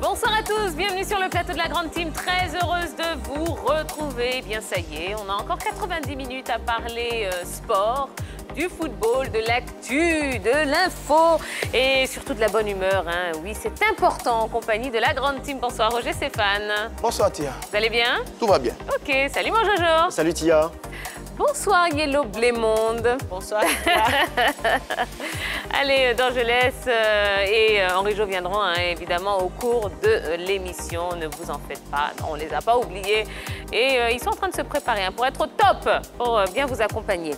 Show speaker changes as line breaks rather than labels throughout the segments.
Bonsoir à tous, bienvenue sur le plateau de la Grande Team. Très heureuse de vous retrouver. Eh bien, ça y est, on a encore 90 minutes à parler euh, sport, du football, de l'actu, de l'info et surtout de la bonne humeur. hein. Oui, c'est important en compagnie de la Grande Team. Bonsoir Roger Stéphane.
Bonsoir Tia,
Vous allez bien?
Tout va bien.
Ok, salut mon Jojo.
Salut Tia.
Bonsoir Yellow Blémonde. Bonsoir. Allez, euh, D'Angelès euh, et euh, Henri Jo viendront hein, évidemment au cours de l'émission. Ne vous en faites pas, on ne les a pas oubliés. Et euh, ils sont en train de se préparer hein, pour être au top, pour euh, bien vous accompagner.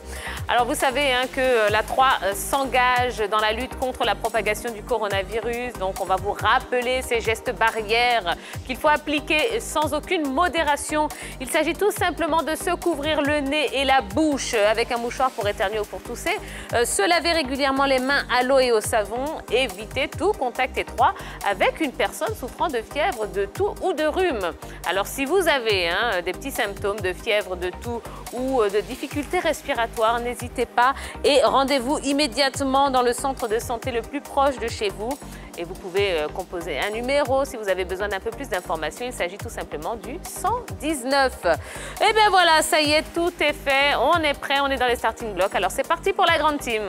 Alors vous savez hein, que la 3 euh, s'engage dans la lutte contre la propagation du coronavirus. Donc on va vous rappeler ces gestes barrières qu'il faut appliquer sans aucune modération. Il s'agit tout simplement de se couvrir le nez et la bouche avec un mouchoir pour éternuer ou pour tousser, euh, se laver régulièrement les mains à l'eau et au savon, éviter tout contact étroit avec une personne souffrant de fièvre, de toux ou de rhume. Alors si vous avez hein, des petits symptômes de fièvre, de toux ou euh, de difficultés respiratoires, n'hésitez pas et rendez-vous immédiatement dans le centre de santé le plus proche de chez vous. Et vous pouvez euh, composer un numéro si vous avez besoin d'un peu plus d'informations. Il s'agit tout simplement du 119. Et bien voilà, ça y est, tout est fait. On est prêt, on est dans les starting blocks. Alors c'est parti pour la grande team.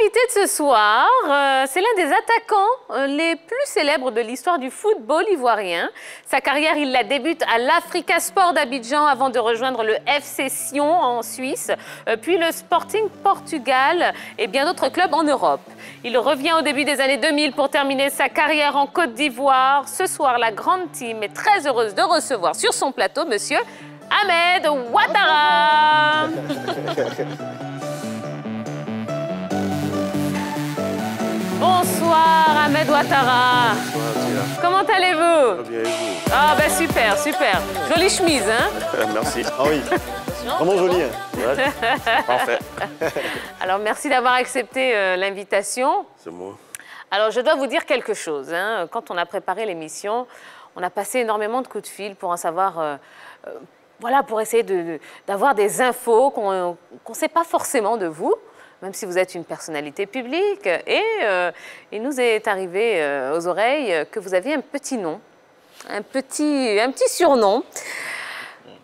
Invité de ce soir, euh, c'est l'un des attaquants euh, les plus célèbres de l'histoire du football ivoirien. Sa carrière, il la débute à l'Africa Sport d'Abidjan avant de rejoindre le FC Sion en Suisse, euh, puis le Sporting Portugal et bien d'autres clubs en Europe. Il revient au début des années 2000 pour terminer sa carrière en Côte d'Ivoire. Ce soir, la grande team est très heureuse de recevoir sur son plateau monsieur Ahmed Ouattara. Bonsoir Ahmed Ouattara. Comment allez-vous
Bien et vous
Ah ben super, super. Jolie chemise, hein
Merci.
Ah oui, vraiment joli. hein.
Ouais. Parfait.
Alors merci d'avoir accepté euh, l'invitation.
C'est moi.
Alors je dois vous dire quelque chose. hein. Quand on a préparé l'émission, on a passé énormément de coups de fil pour en savoir... euh, euh, voilà, pour essayer de- de- d'avoir des infos qu'on ne sait pas forcément de vous, même si vous êtes une personnalité publique. Et euh, il nous est arrivé euh, aux oreilles que vous aviez un petit nom, un petit, un petit surnom.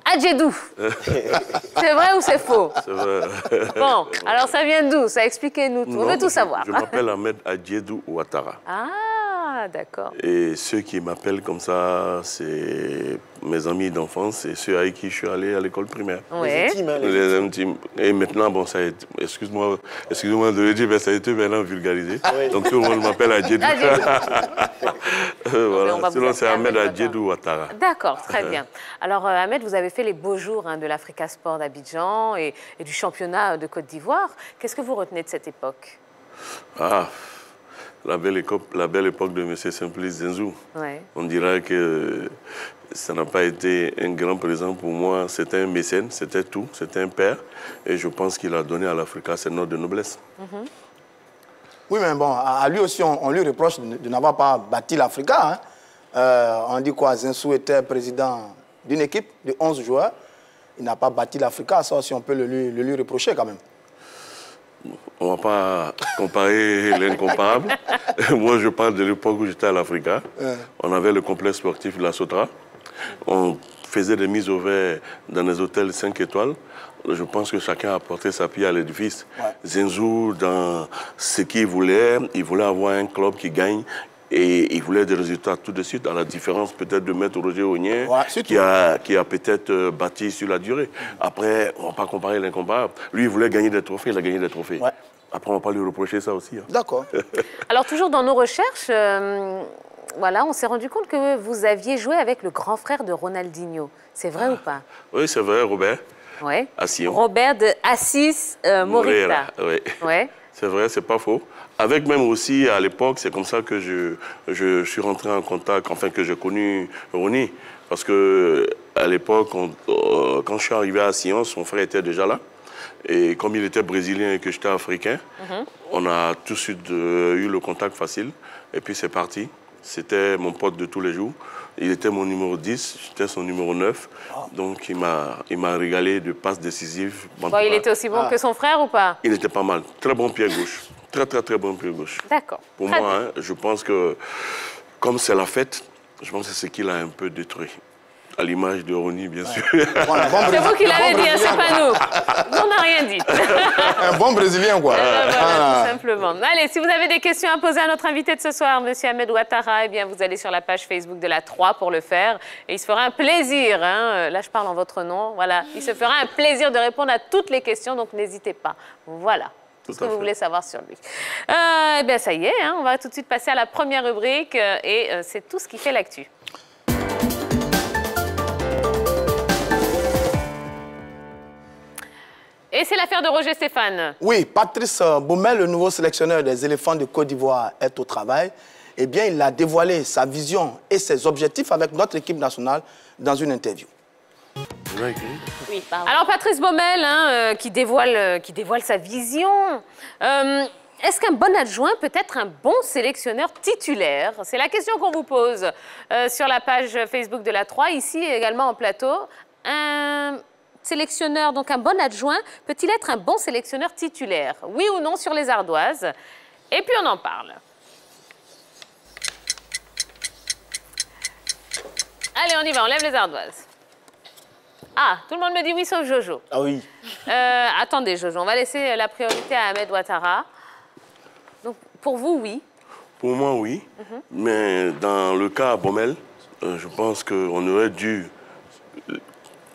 Adjedou. c'est vrai ou c'est faux?
C'est vrai.
Bon, alors ça vient d'où? Ça expliquez-nous tout. On veut tout savoir.
Je m'appelle Ahmed Adjedou Ouattara.
Ah, d'accord.
Et ceux qui m'appellent comme ça, c'est mes amis d'enfance et ceux avec qui je suis allé à l'école primaire.
Intimes, hein, les-
Les intimes. Et maintenant, bon, ça a été, excuse-moi, excuse-moi de le dire, mais ça a été maintenant vulgarisé.
Oui.
Donc tout le monde m'appelle Adjedou.
Va
voilà. Sinon, c'est Ahmed
Ahmed
Adjedou Ouattara.
D'accord, très bien. Alors, euh, Ahmed, vous avez fait les beaux jours hein, de l'Africa Sport d'Abidjan et, et du championnat de Côte d'Ivoire. Qu'est-ce que vous retenez de cette époque?
Ah, la belle, époque, la belle époque de M. Simplice Zenzou.
Ouais.
On dirait que ça n'a pas été un grand présent pour moi. C'était un mécène, c'était tout, c'était un père. Et je pense qu'il a donné à l'Afrique ses notes de noblesse.
Oui, mais bon, à lui aussi, on, on lui reproche de, de n'avoir pas bâti l'Africa. hein. Euh, on dit quoi Zinsou était président d'une équipe de 11 joueurs. Il n'a pas bâti l'Africa. Ça aussi, on peut le lui, le lui reprocher quand même.
On ne va pas comparer l'incomparable. Moi, je parle de l'époque où j'étais à l'Africa. On avait le complexe sportif de la Sotra. On faisait des mises au vert dans des hôtels 5 étoiles. Je pense que chacun a apporté sa pierre à l'édifice.
Ouais.
Zenzou, dans ce qu'il voulait, il voulait avoir un club qui gagne. Et il voulait des résultats tout de suite, à la différence peut-être de Maître Roger
Ouais, c'est
qui a, qui a peut-être euh, bâti sur la durée. Après, on ne va pas comparer l'incomparable. Lui, il voulait gagner des trophées, il a gagné des trophées.
Ouais.
Après, on ne va pas lui reprocher ça aussi. hein.
D'accord.
Alors, toujours dans nos recherches, euh, voilà, on s'est rendu compte que vous aviez joué avec le grand frère de Ronaldinho. C'est vrai ou pas?
Oui, c'est vrai, Robert.
Oui.
À Sion.
Robert de Assis euh, Morita.
Oui.
Ouais.
C'est vrai, c'est pas faux. Avec même aussi, à l'époque, c'est comme ça que je, je suis rentré en contact, enfin que j'ai connu Ronnie. Parce que à l'époque, euh, quand je suis arrivé à Sion, son frère était déjà là. Et comme il était brésilien et que j'étais africain, on a tout de suite euh, eu le contact facile. Et puis c'est parti. c'était mon pote de tous les jours. Il était mon numéro 10, j'étais son numéro 9. Donc il m'a régalé de passes décisives.
il était aussi bon que son frère ou pas?
Il était pas mal. Très bon pied gauche. Très, très, très bon pied gauche.
D'accord.
Pour moi, hein, je pense que comme c'est la fête, je pense que c'est ce qu'il a un peu détruit. À l'image de Ronnie, bien sûr.
c'est vous qui l'avez dit, hein, c'est pas nous. On n'a rien dit.
un bon Brésilien, quoi.
tout simplement. Allez, si vous avez des questions à poser à notre invité de ce soir, M. Ahmed Ouattara, eh bien, vous allez sur la page Facebook de la 3 pour le faire. Et il se fera un plaisir, hein. là je parle en votre nom, voilà, il se fera un plaisir de répondre à toutes les questions, donc n'hésitez pas. Voilà. Tout ce que vous voulez savoir sur lui. Euh, eh bien, ça y est, hein, on va tout de suite passer à la première rubrique euh, et euh, c'est tout ce qui fait l'actu. Et c'est l'affaire de Roger Stéphane.
Oui, Patrice Baumel, le nouveau sélectionneur des éléphants de Côte d'Ivoire, est au travail. Eh bien, il a dévoilé sa vision et ses objectifs avec notre équipe nationale dans une interview.
Oui, Alors, Patrice Baumel, hein, euh, qui, dévoile, euh, qui dévoile sa vision. Euh, est-ce qu'un bon adjoint peut être un bon sélectionneur titulaire? C'est la question qu'on vous pose sur la page Facebook de la 3, ici également en plateau. Un sélectionneur, donc un bon adjoint, peut-il être un bon sélectionneur titulaire? Oui ou non sur les ardoises? Et puis on en parle. Allez, on y va, on lève les ardoises. Ah, tout le monde me dit oui, sauf Jojo.
Ah oui.
Euh, attendez, Jojo, on va laisser la priorité à Ahmed Ouattara. Donc, pour vous, oui.
Pour moi, oui. Mhm. Mais dans le cas à Bommel, euh, je pense qu'on aurait dû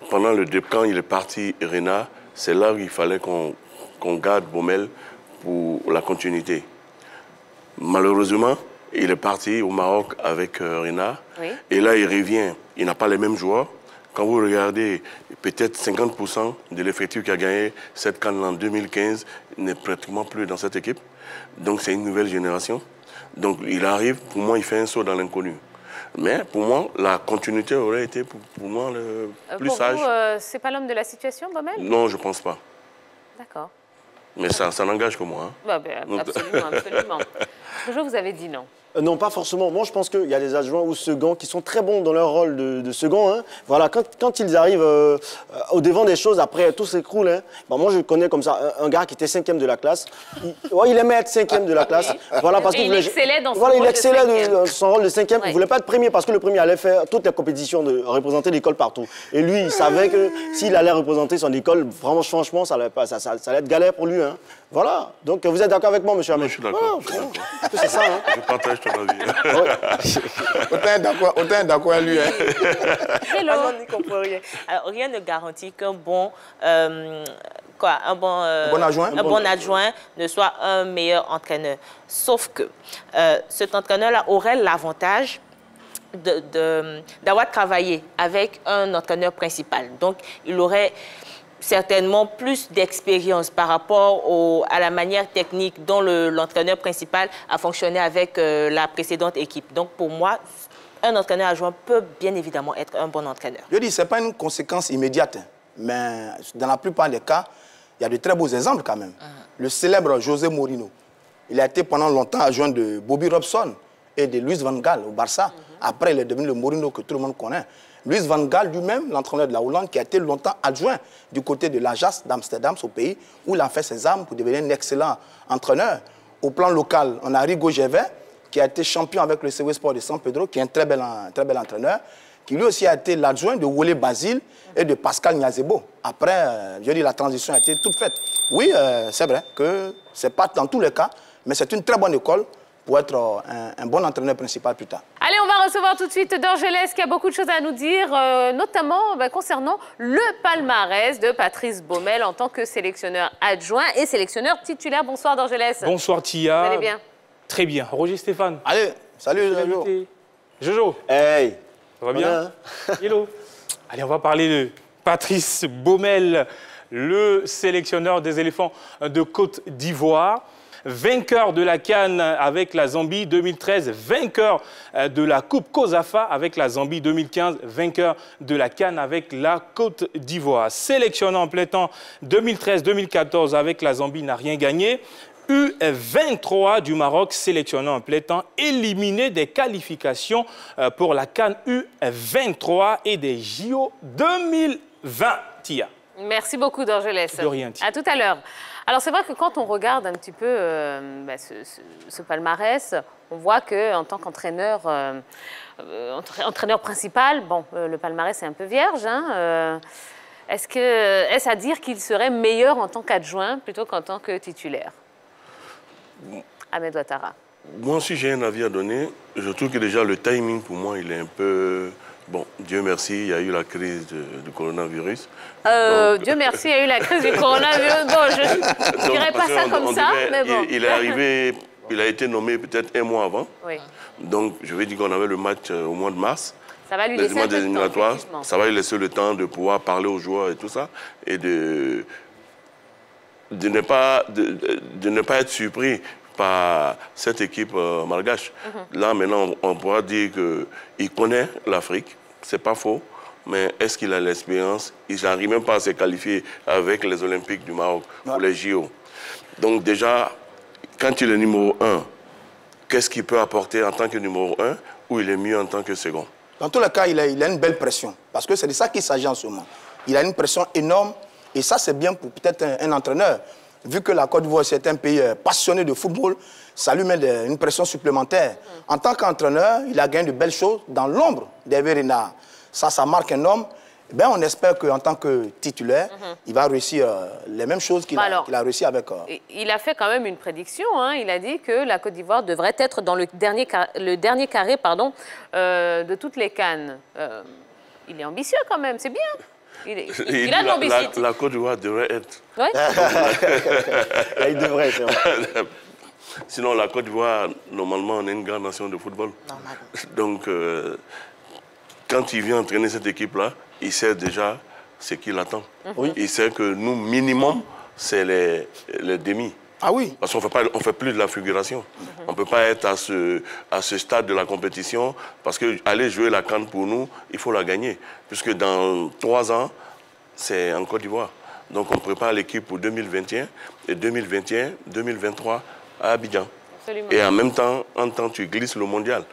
pendant le quand il est parti, Rena, c'est là où il fallait qu'on garde Baumel pour la continuité. Malheureusement, il est parti au Maroc avec euh, Rena. Et là, il revient. Il n'a pas les mêmes joueurs. Quand vous regardez, peut-être 50% de l'effectif qui a gagné cette canne en 2015 n'est pratiquement plus dans cette équipe. Donc, c'est une nouvelle génération. Donc, il arrive, pour moi, il fait un saut dans l'inconnu. Mais pour moi, la continuité aurait été pour, moi le euh, plus sage.
Pour vous, euh, c'est pas l'homme de la situation, Bomel?
Non, je pense pas.
D'accord.
Mais ça, ça n'engage que moi. Hein.
Bah, ben, absolument, absolument. Toujours, vous avez dit non.
Euh, non, pas forcément. Moi, je pense qu'il y a des adjoints ou seconds qui sont très bons dans leur rôle de, de second. Hein. Voilà, quand, ils arrivent euh, au devant des choses, après tout s'écroule. Hein. moi, je connais comme ça un, gars qui était cinquième de la classe. Il, il aimait être cinquième de la classe.
Voilà, parce qu'il excellait dans son
voilà,
rôle
il excellait
dans
son rôle de cinquième. Il ne voulait pas être premier parce que le premier allait faire toutes les compétitions de représenter l'école partout. Et lui, il savait que s'il allait représenter son école, franchement, ça allait, ça, ça, allait être galère pour lui. Hein. Voilà. Donc, vous êtes d'accord avec moi, monsieur Ahmed
Je suis d'accord.
c'est ça. Hein.
Je partage ton avis.
autant est d'accord lui. Hein.
Hello. Ah rien. Alors, rien ne garantit qu'un bon... Euh, quoi, un bon,
euh, bon adjoint,
un bon adjoint ne soit un meilleur entraîneur. Sauf que euh, cet entraîneur-là aurait l'avantage d'avoir de, travaillé avec un entraîneur principal. Donc, il aurait certainement plus d'expérience par rapport au, à la manière technique dont l'entraîneur principal a fonctionné avec euh, la précédente équipe. Donc pour moi, un entraîneur adjoint peut bien évidemment être un bon entraîneur.
Je dis, ce n'est pas une conséquence immédiate, mais dans la plupart des cas, il y a de très beaux exemples quand même. Ah. Le célèbre José Mourinho, il a été pendant longtemps adjoint de Bobby Robson et de Luis Van Gaal au Barça. Mhm. Après, il est devenu le Mourinho que tout le monde connaît. Luis Van Gaal lui-même, l'entraîneur de la Hollande, qui a été longtemps adjoint du côté de l'Ajax d'Amsterdam, au pays, où il a fait ses armes pour devenir un excellent entraîneur. Au plan local, on a Rigo Gervais, qui a été champion avec le CV Sport de San Pedro, qui est un très bel, très bel entraîneur, qui lui aussi a été l'adjoint de Wole Basile et de Pascal Niazebo. Après, euh, je dis, la transition a été toute faite. Oui, euh, c'est vrai que ce n'est pas dans tous les cas, mais c'est une très bonne école pour être euh, un, bon entraîneur principal plus tard.
Allez, on va recevoir tout de suite Dorgelès qui a beaucoup de choses à nous dire, euh, notamment bah, concernant le palmarès de Patrice Baumel en tant que sélectionneur adjoint et sélectionneur titulaire. Bonsoir Dorgelès.
Bonsoir Tia.
Vous allez bien?
Très bien. Roger Stéphane.
Allez, salut Jojo.
Jojo.
Hey.
Ça va bien? Hello. Allez, on va parler de Patrice Baumel, le sélectionneur des éléphants de Côte d'Ivoire vainqueur de la Cannes avec la Zambie 2013, vainqueur euh, de la Coupe COSAFA avec la Zambie 2015, vainqueur de la Cannes avec la Côte d'Ivoire. Sélectionné en plein temps 2013-2014 avec la Zambie, n'a rien gagné. U23 du Maroc sélectionné en plein temps, éliminé des qualifications euh, pour la Cannes U23 et des JO 2020. Tia.
Merci beaucoup, Dorgelès.
De rien, Tia.
À tout à l'heure. Alors, c'est vrai que quand on regarde un petit peu euh, bah, ce, palmarès, on voit qu'en tant qu'entraîneur euh, euh, entra- entraîneur principal, bon, le palmarès est un peu vierge. hein, Est-ce que est-ce à dire qu'il serait meilleur en tant qu'adjoint plutôt qu'en tant que titulaire? Ahmed Ouattara.
Moi aussi, j'ai un avis à donner. Je trouve que déjà le timing, pour moi, il est un peu... Bon, Dieu merci, il y a eu la crise du coronavirus.
Euh,
Donc-
Dieu merci, il y a eu la crise du coronavirus. Bon, je ne dirais pas ça comme
on
ça,
dirait,
mais bon.
il, il est arrivé, il a été nommé peut-être un mois avant.
Oui,
Donc, je vais dire qu'on avait le match euh, au mois de mars.
ça va lui laisser temps,
ça va lui le temps de pouvoir parler aux joueurs et tout ça, et de, de, ne, pas, de ne pas être surpris par cette équipe euh, malgache.
Mhm.
Là, maintenant, on, on pourra dire qu'il connaît l'Afrique, c'est pas faux, mais est-ce qu'il a l'expérience? Il n'arrive même pas à se qualifier avec les Olympiques du Maroc pour les JO. Donc déjà, quand il est numéro un, qu'est-ce qu'il peut apporter en tant que numéro un ou il est mieux en tant que second?
Dans tous les cas, il a, il a une belle pression. Parce que c'est de ça qu'il s'agit en ce moment. Il a une pression énorme. Et ça, c'est bien pour peut-être un, un entraîneur. Vu que la Côte d'Ivoire, c'est un pays euh, passionné de football, ça lui met de- une pression supplémentaire. En tant qu'entraîneur, il a gagné de belles choses dans l'ombre d'Hervé Renard. Ça, ça marque un homme. Eh on espère qu'en tant que titulaire, il va réussir euh, les mêmes choses qu'il
Bah
a, a réussi avec... euh,
Il a fait quand même une prédiction. hein. Il a dit que la Côte d'Ivoire devrait être dans le dernier, car- le dernier carré pardon, euh, de toutes les cannes. Il est ambitieux quand même, c'est bien. Il, est- il-
Il
il a de
la,
l'ambitieux.
la- la Côte d'Ivoire devrait être.
Là, il devrait, c'est vrai.
Sinon, la Côte d'Ivoire, normalement, on est une grande nation de football. Donc, euh, quand il vient entraîner cette équipe-là, il sait déjà ce qu'il attend.
Oui.
Il sait que nous, minimum, c'est les, les demi.
Ah oui
Parce qu'on ne fait plus de la figuration. On ne peut pas être à ce, à ce stade de la compétition parce que aller jouer la canne pour nous, il faut la gagner. Puisque dans trois ans, c'est en Côte d'Ivoire. Donc on prépare l'équipe pour 2021 et 2021, 2023 à Abidjan.
Absolument.
Et en même temps, en temps, tu glisses le mondial.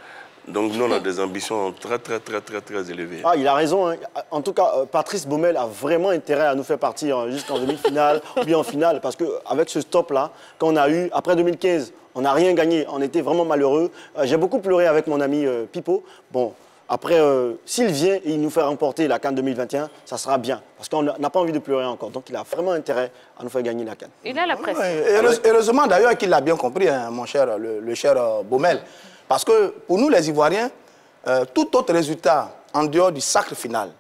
Donc nous, on a des ambitions très, très, très, très, très élevées.
Ah, il a raison. hein. En tout cas, euh, Patrice Baumel a vraiment intérêt à nous faire partir euh, jusqu'en demi-finale ou bien en finale. Parce qu'avec ce stop-là, qu'on a eu après 2015, on n'a rien gagné. On était vraiment malheureux. Euh, J'ai beaucoup pleuré avec mon ami euh, Pipo. Bon, après, euh, s'il vient et il nous fait remporter la Cannes 2021, ça sera bien. Parce qu'on n'a pas envie de pleurer encore. Donc il a vraiment intérêt à nous faire gagner la Cannes.
Il a la.
Ouais, heureuse- heureusement d'ailleurs qu'il l'a bien compris, hein, mon cher, le, le cher euh, Baumel. Parce que pour nous, les Ivoiriens, euh, tout autre résultat en dehors du sacre final,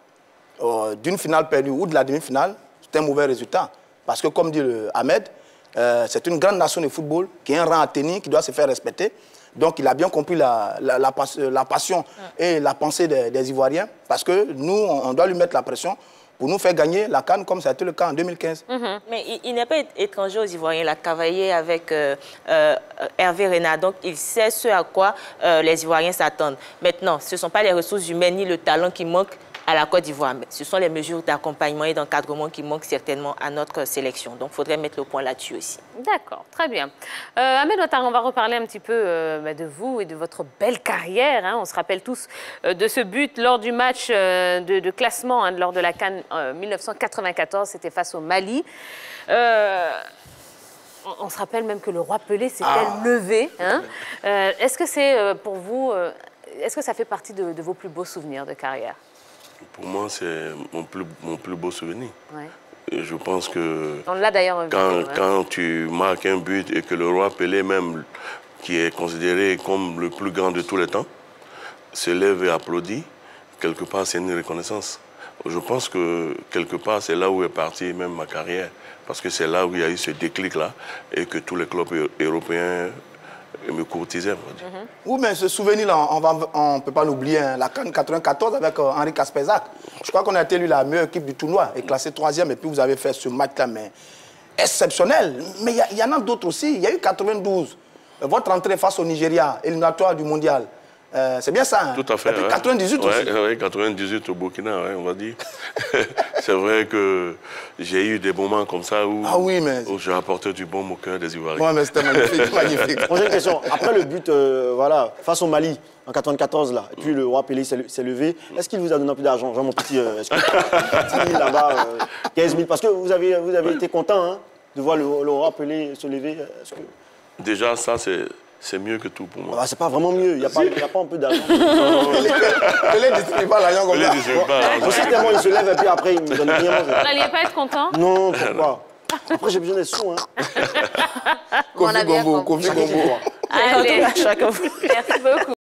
euh, d'une finale perdue ou de la demi-finale, c'est un mauvais résultat. Parce que, comme dit le Ahmed, euh, c'est une grande nation de football qui a un rang à tenir, qui doit se faire respecter. Donc, il a bien compris la, la- la pas- la passion et la pensée des, des Ivoiriens. Parce que nous, on, on doit lui mettre la pression pour nous faire gagner la Cannes comme ça a été le cas en 2015.
Mais il, il n'est pas étranger aux Ivoiriens. Il a travaillé avec euh, euh, Hervé Renard. Donc, il sait ce à quoi euh, les Ivoiriens s'attendent. Maintenant, ce ne sont pas les ressources humaines ni le talent qui manquent à la Côte d'Ivoire. Ce sont les mesures d'accompagnement et d'encadrement qui manquent certainement à notre sélection. Donc, il faudrait mettre le point là-dessus aussi.
D'accord, très bien. Euh, Ahmed Ouattara, on va reparler un petit peu euh, bah, de vous et de votre belle carrière. hein. On se rappelle tous euh, de ce but lors du match euh, de, de classement hein, lors de la Cannes euh, 1994. C'était face au Mali. Euh, on, se rappelle même que le roi Pelé s'était levé. hein. Euh, Est-ce que c'est pour vous, est-ce que ça fait partie de, de vos plus beaux souvenirs de carrière?
Pour moi, c'est mon plus, mon plus beau souvenir.
Ouais.
Je pense que
On l'a d'ailleurs
quand,
ouais.
quand tu marques un but et que le roi Pelé même, qui est considéré comme le plus grand de tous les temps, se lève et applaudit, quelque part c'est une reconnaissance. Je pense que quelque part c'est là où est partie même ma carrière, parce que c'est là où il y a eu ce déclic-là et que tous les clubs eu- européens me courtisaient. on va dire.
Oui, mais ce souvenir-là, on ne peut pas l'oublier. hein. La Cannes 94 avec euh, Henri Caspezac. Je crois qu'on a été élu la meilleure équipe du tournoi et classé troisième. Et puis vous avez fait ce match-là, mais exceptionnel. Mais il y y, en a d'autres aussi. Il y a eu 92. Euh, Votre entrée face au Nigeria, éliminatoire du mondial. Euh, c'est bien ça. hein.
Tout à fait.
Et puis
ouais.
98
Ouais,
aussi.
ouais, 98 au Burkina, ouais, on va dire. c'est vrai que j'ai eu des moments comme ça où,
Ah oui, mais-
où j'ai apporté du bon au cœur des Ivoiriens.
Ouais, mais c'était magnifique, magnifique.
Une question. Après le but, euh, voilà, face au Mali, en 94, là, et puis le roi Pelé s'est levé, est-ce qu'il vous a donné un peu d'argent? Jean, mon petit, euh, est-ce que 10 000 là-bas, euh, 15 000 Parce que vous avez, vous avez été content hein, de voir le, le roi Pelé se lever. Est-ce que...
Déjà, ça, c'est c'est mieux que tout pour moi.
Ah, c'est pas vraiment mieux, il n'y a, pas- il y a pas un peu d'argent.
Pelé ne distribue pas l'argent comme
Pelé
ça.
ne distribue pas l'argent.
Il se lève et puis après, il me donne rien.
Vous n'alliez pas être content?
Non, pourquoi? Après, j'ai besoin des sous. Hein.
Kofi Gombo. Kofi Gombo.
Allez,
Allez,
chacun vous.
merci beaucoup.